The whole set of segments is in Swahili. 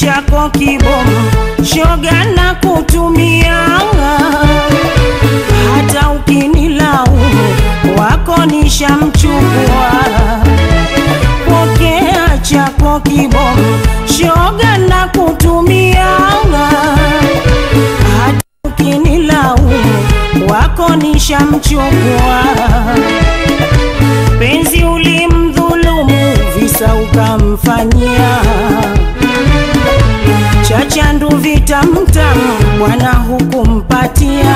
chako kibomu, shoga na kutumia hata ukinilaumu wako nishamchukua. Pokea chako kibomu, shoga na kutumia hata ukinilaumu wako nishamchukua. Penzi ulimdhulumu, visa ukamfanyia bwana hukumpatia.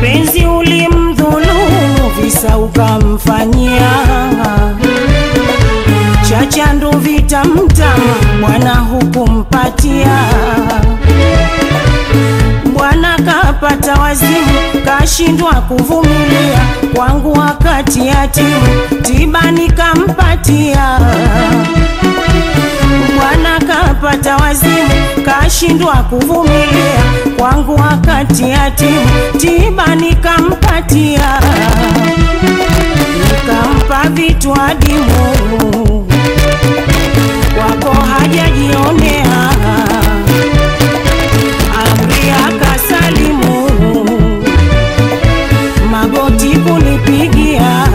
Penzi ulimdhulumu, visa ukamfanyia chacha ndo vitamtama, bwana hukumpatia. Bwana kapata wazimu, kashindwa kuvumilia kwangu wakati yatimu, tiba nikampatia. Kapata wazimu, kashindwa kuvumilia. Kwangu wakati yatimu, tiba nikampatia, nikampa vitu adimu, kwako hajajionea. Amri magoti kunipigia,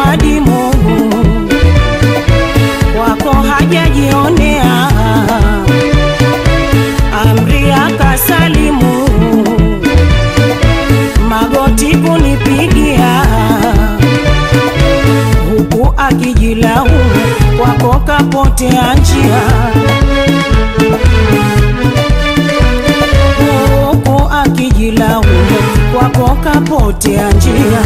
adimu, kwako kapotea njia huku akijilaumu kwako kapotea njia.